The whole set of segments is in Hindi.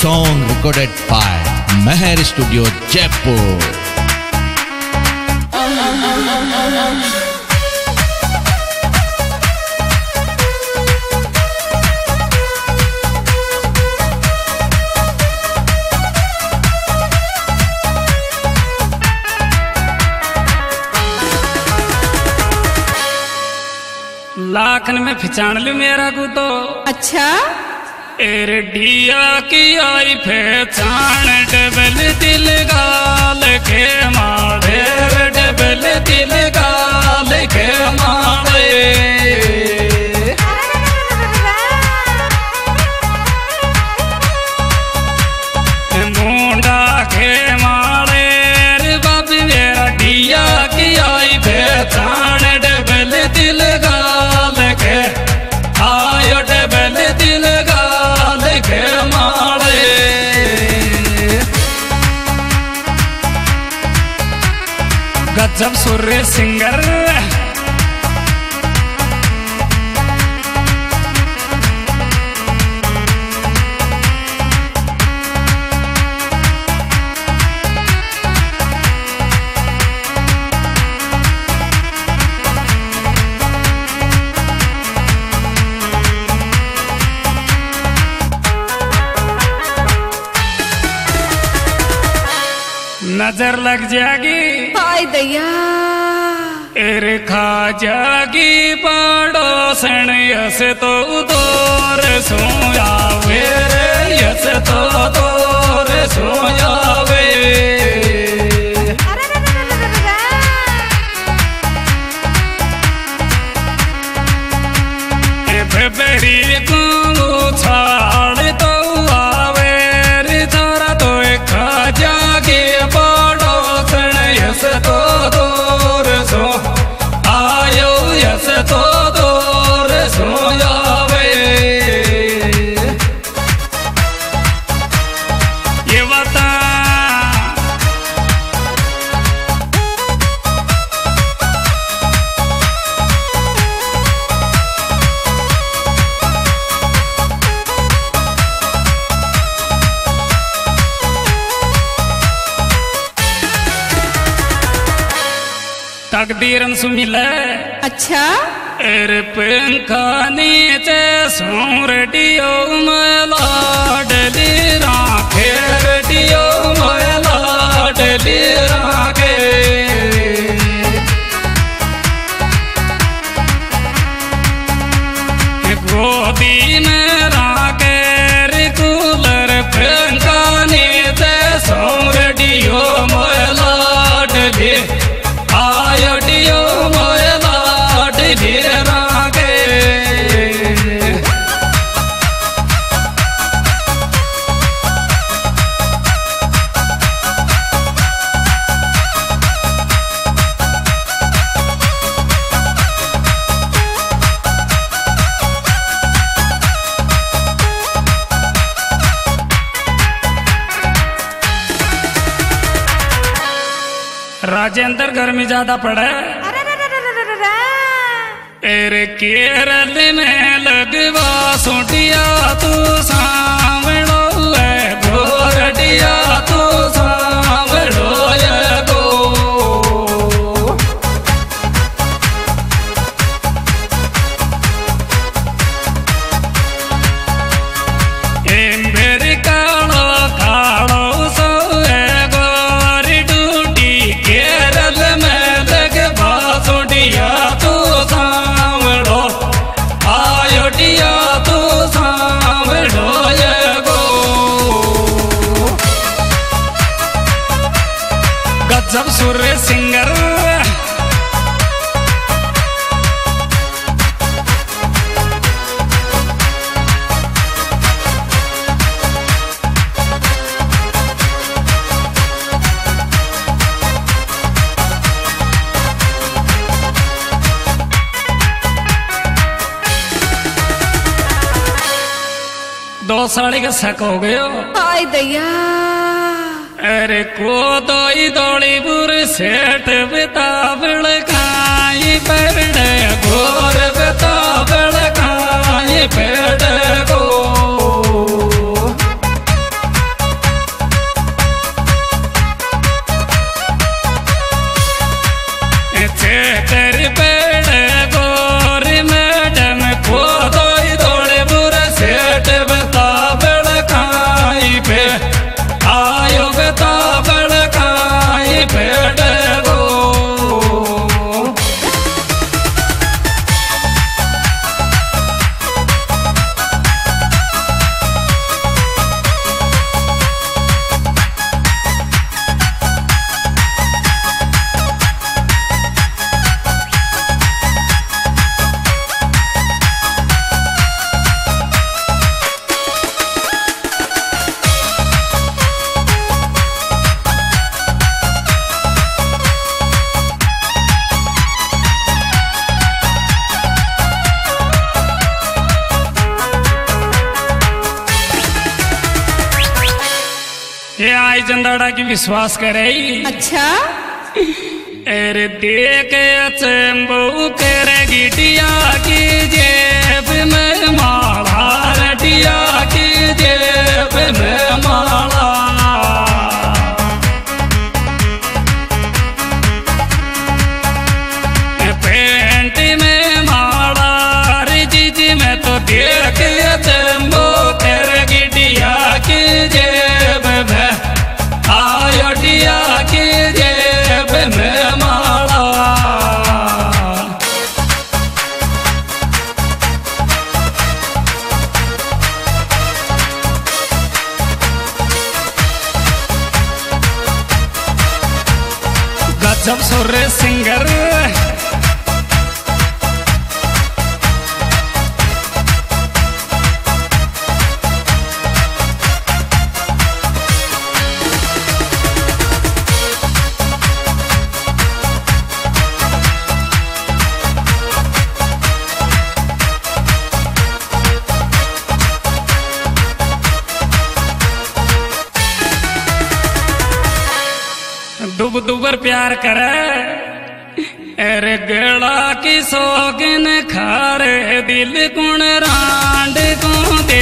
song recorded by Meher Studio Jaipur. Lakhan में फिचाण लू मेरा को तो अच्छा एरडिया की आई पहचान डबल दिल गाल के मारे डबल दिल गाल के मारे। गजब सूर्य सिंगर नज़र लग जाएगी हाय दैया। एर खा जागी सण यस तो उदोर सोया रे यस तो दूर सोयावे। फेबरी तकदीरन सुमिले अच्छा एर पंखा नीचे सोरडियो मलाडली राजेंद्र गर्मी ज़्यादा पड़े एरे केरल में लगवा सोटिया तू सावड़ो दो साड़ी का शक हो गयो आई दैया। अरे को दोई दौड़ी बुर सेठ बितावड़ खाई पेड़ घोर बितावड़ खाई पेड़ को ये की विश्वास करे। अच्छा। अरे देख चंबू कर गिटिया की जेब गजब सुर सिंगर प्यार करे अरे गला की सोगन खारे दिल गुण रांड को दे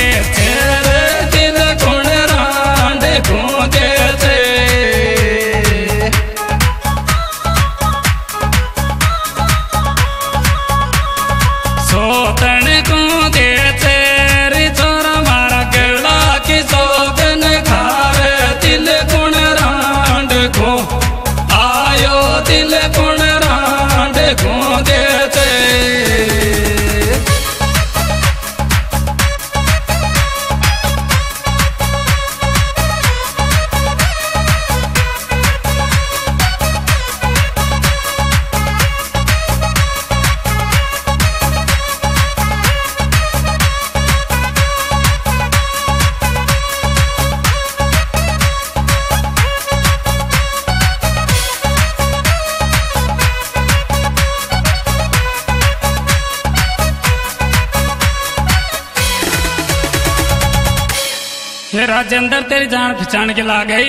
पहचान के ला गई।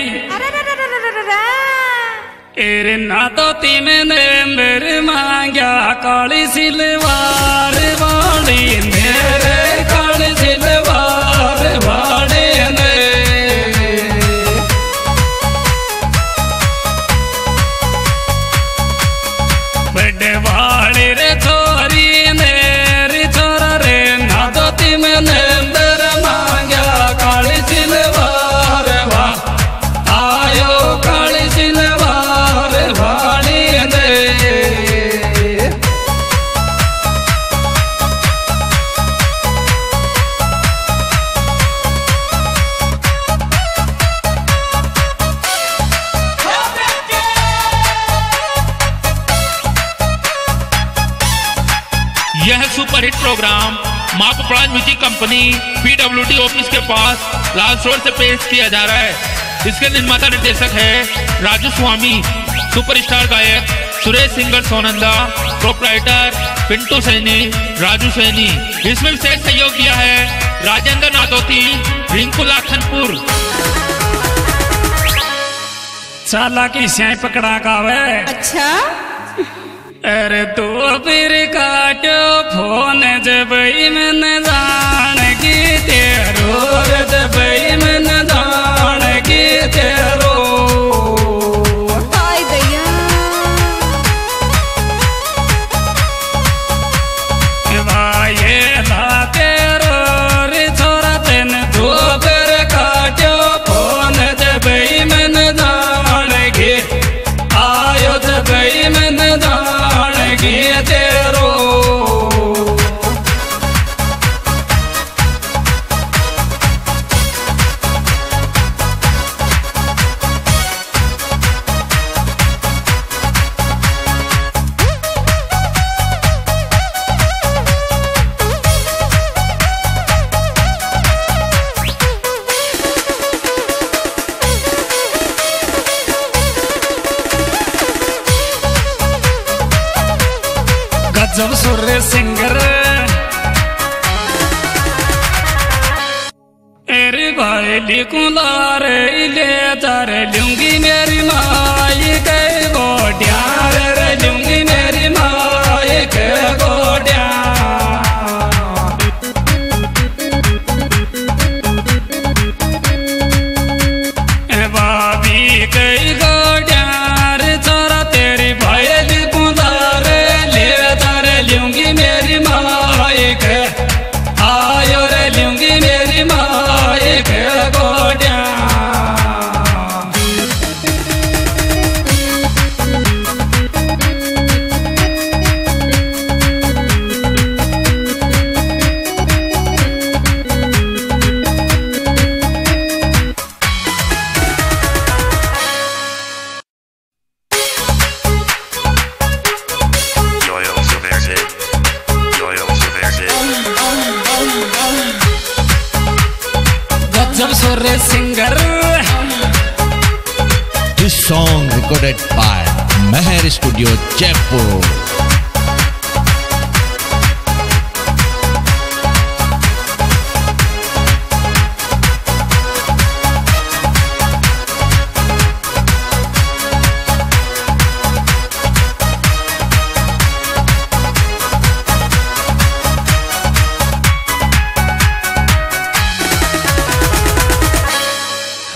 एरे ना तो तीन पास लाल रोड से पेश किया जा रहा है। इसके निर्माता निर्देशक है राजू स्वामी सुपरस्टार गायक सुरेश सिंगर सोनंदा प्रोपराइटर पिंटू सैनी राजू सैनी। इसमें विशेष सहयोग दिया है राजेंद्र नादोती रिंकू लाखनपुर। चाला की स्याही पकड़ा कावे अच्छा। अरे तो फिर काटो फ़ोन जबई में न जान की तेरो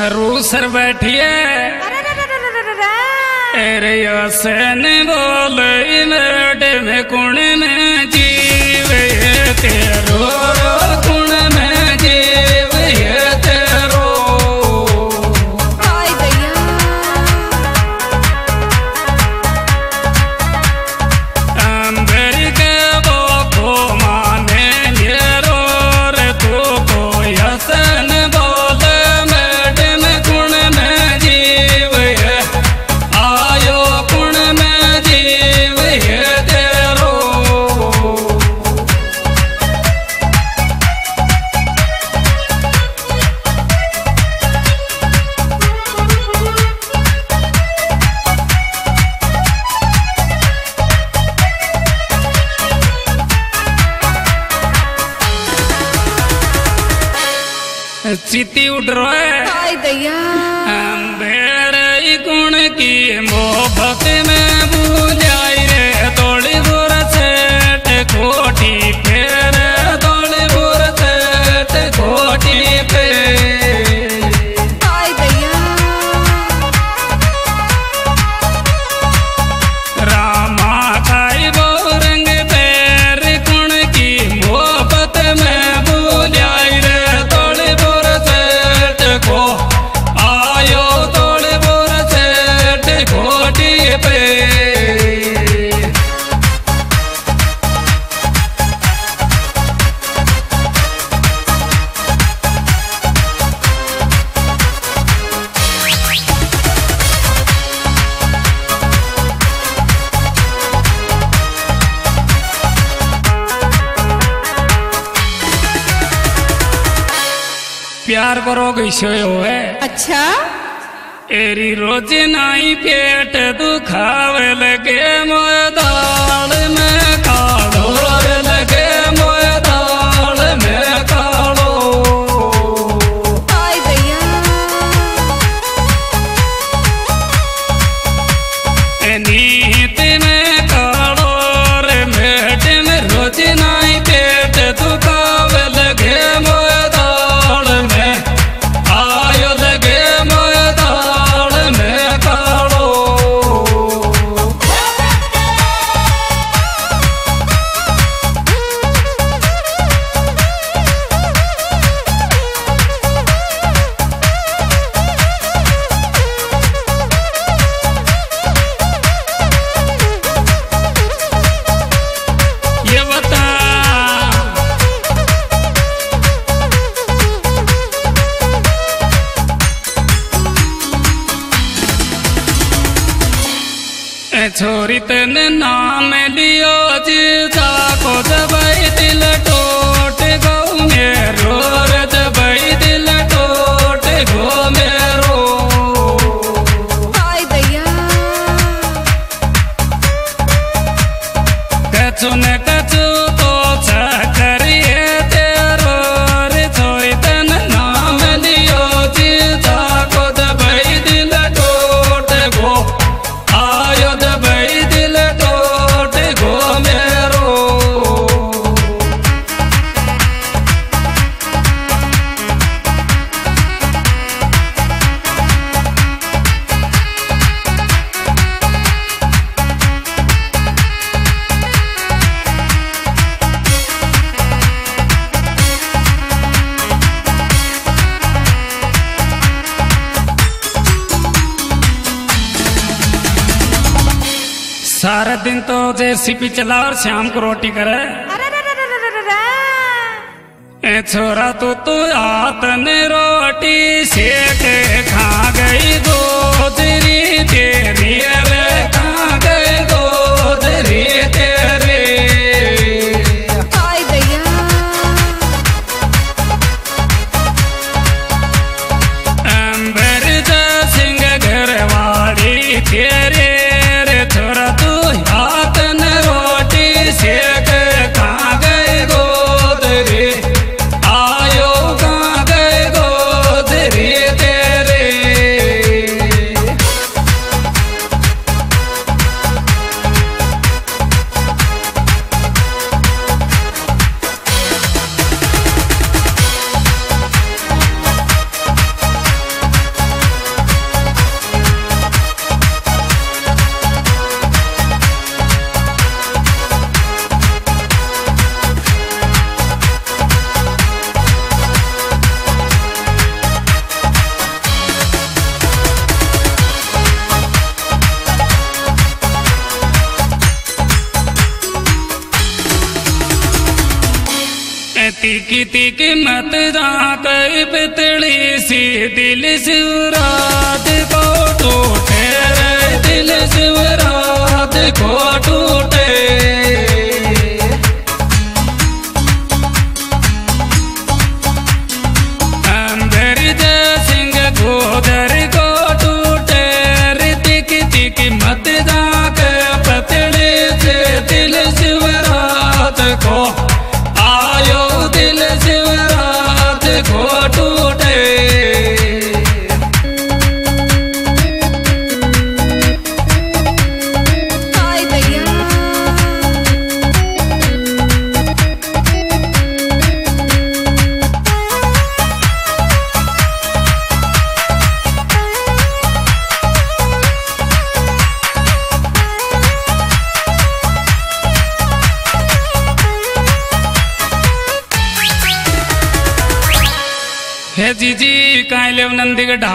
रूसर बैठिए। अरे हसन बोल बेटे में कुण जीवे? तेरू मेरी रोज नाई पेट दुखाव लगे सीपी चला और शाम को रोटी करे। ए छोरा तू तो तू आतने रोटी सेके के मत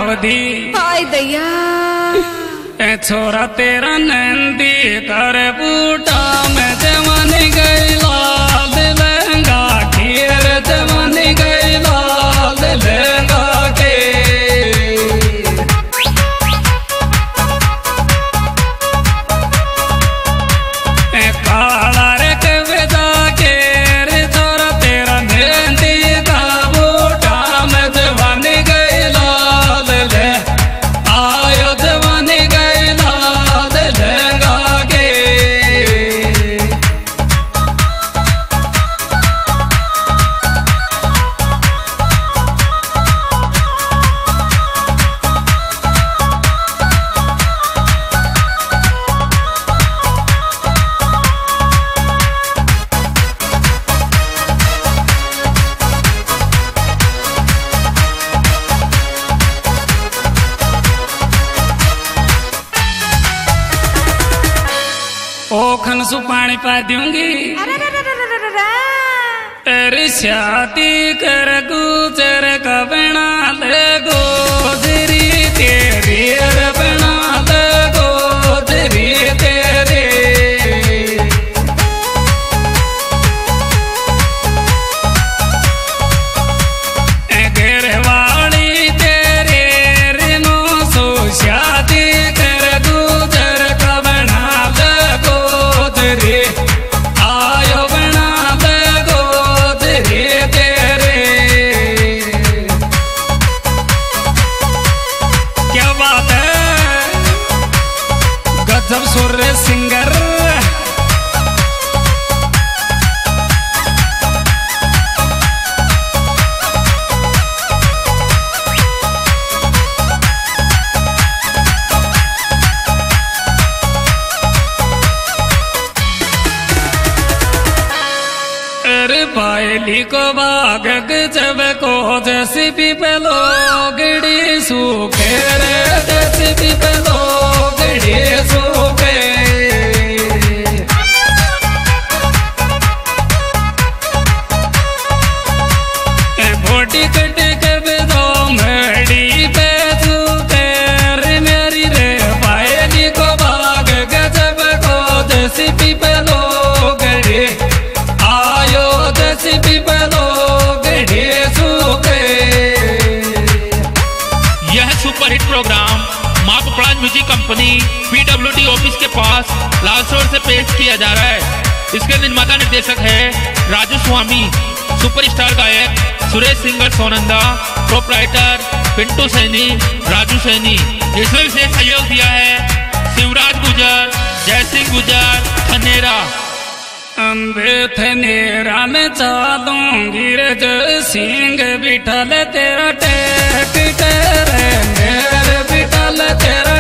अवधि हाय दया। ए छोरा तेरा नंदी कर बूटा। people. Music company PWD office के पास लाल शोर से पेश किया जा रहा है। इसके निर्माता निर्देशक है राजू स्वामी सुपरस्टार गायक सुरेश सिंगर सोनंदा प्रोपराइटर पिंटू सैनी, राजू सैनी। इसमें विशेष सहयोग दिया है शिवराज गुजर जय सिंह गुजर खनेरा अम्बे थनेरा में चालूँगी रे जो सिंह बिठल तेरा टेक टेरे मेरे बिठल तेरा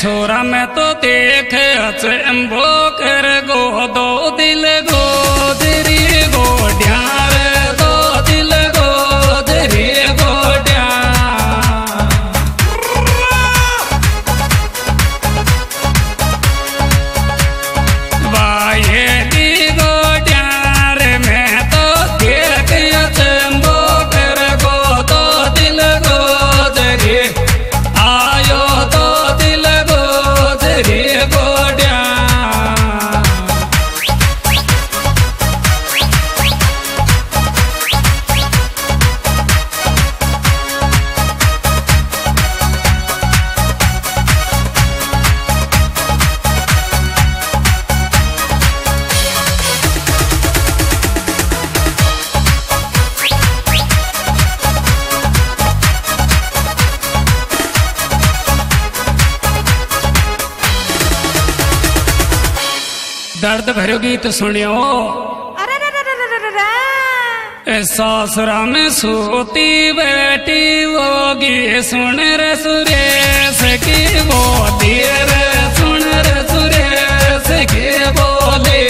छोरा मैं तो देख अचंबो कर गो दो दिल गो दर्द भरो गीत सुनियो। सासुरा में सोती बैठी होगी सुन रे सुरेश की बोली रे सुन रे सुरेश की बोली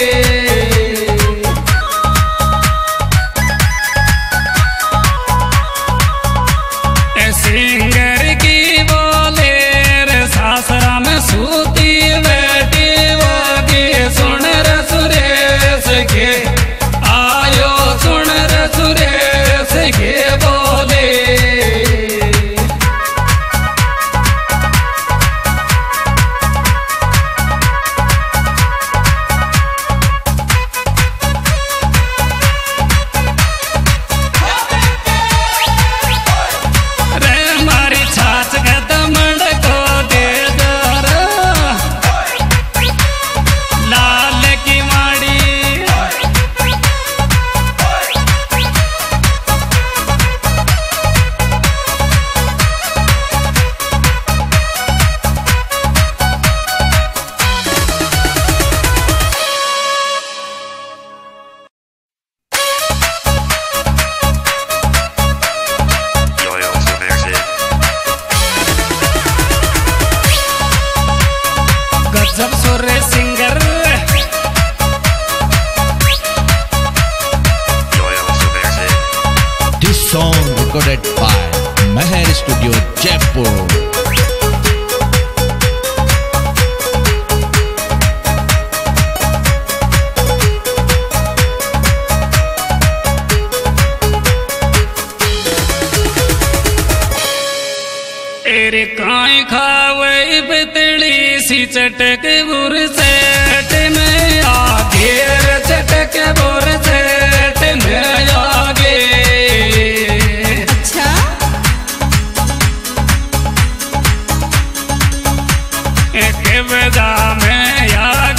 एक बेदा में यार।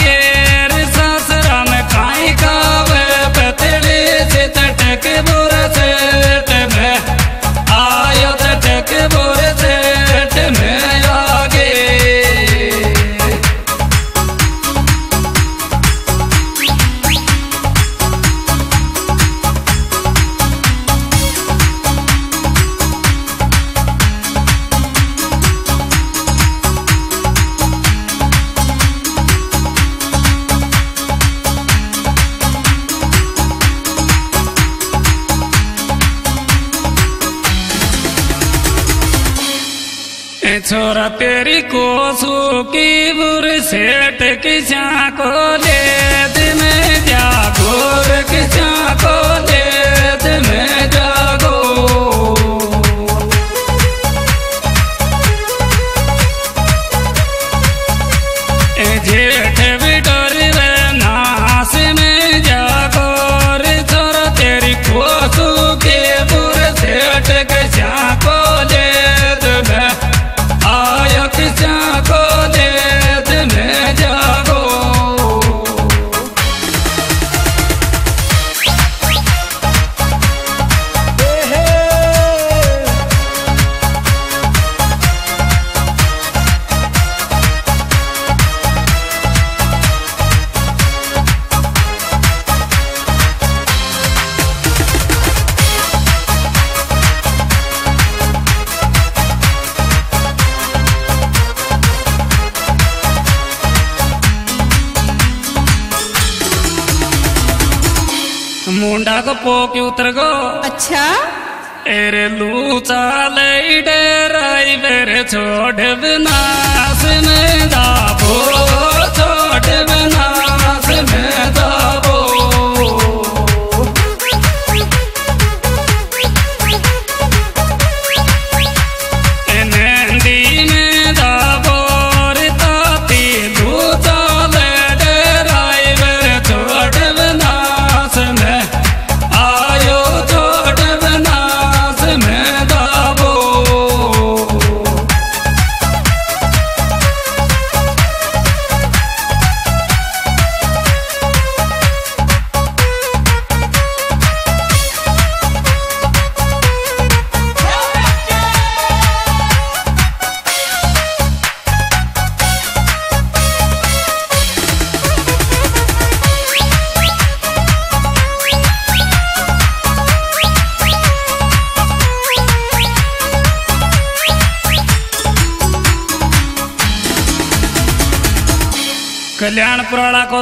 सुर तेरी को सुकी बुर सेठ किसा को ले दे।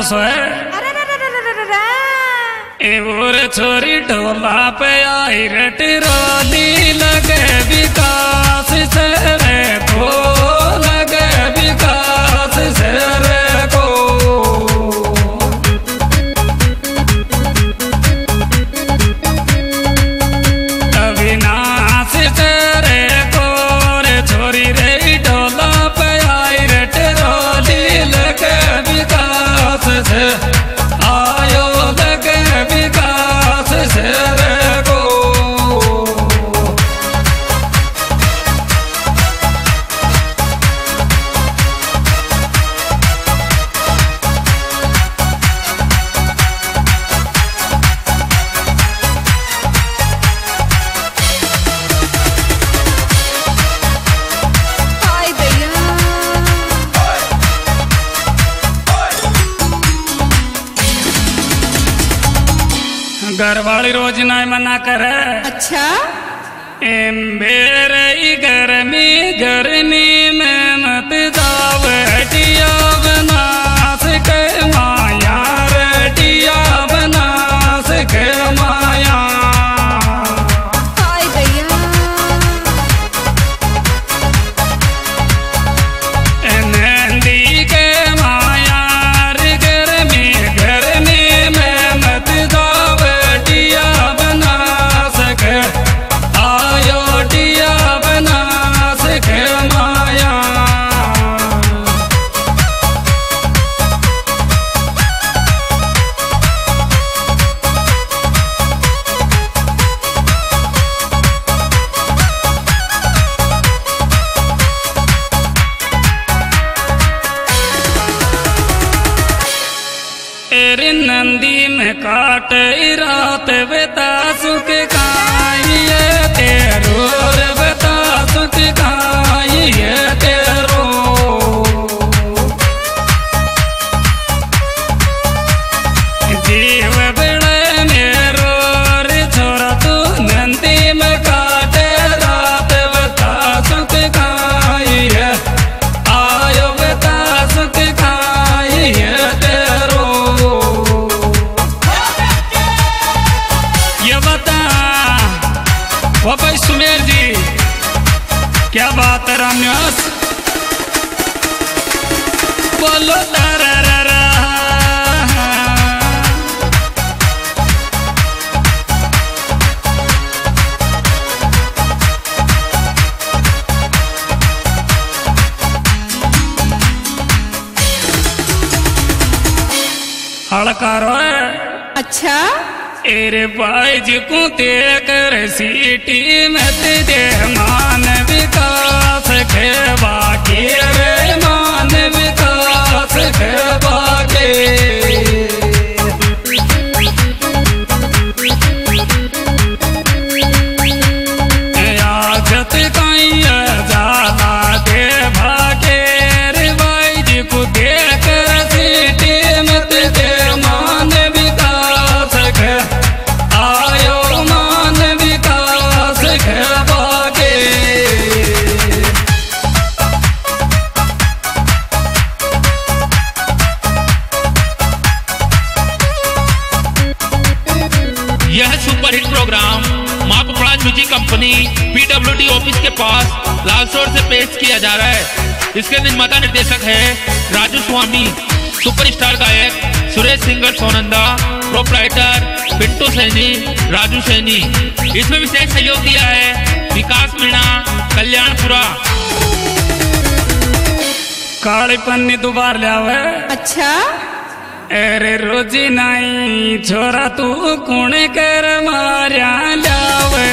peligroso, ¿eh? अच्छा। एरे भाई जी को देकर सीटी में ते दे मान विकास के रे प्रोग्राम माँ कपड़ा म्यूज़िक कंपनी पीडब्ल्यूडी ऑफ़िस के पास लालसोर से पेश किया जा रहा है। इसके निर्माता निर्देशक है राजू स्वामी सुपरस्टार गायक सुरेश सिंगर सोनंदा प्रोपराइटर पिंटू सैनी राजू सैनी। इसमें विशेष सहयोग दिया है विकास मीणा कल्याणपुरा। काले पन्नी दोबार लावे अच्छा। अरे रोजी नहीं छोरा तू कुण कर मारिया? लावे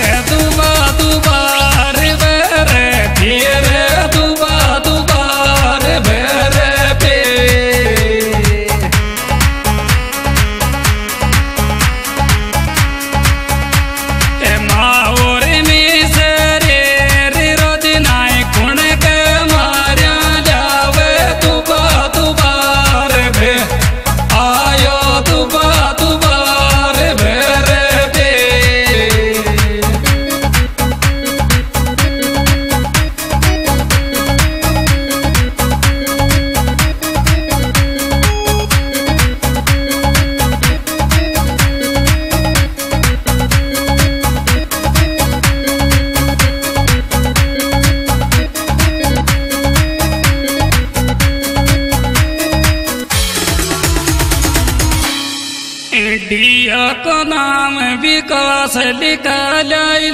विकास लिखा जाए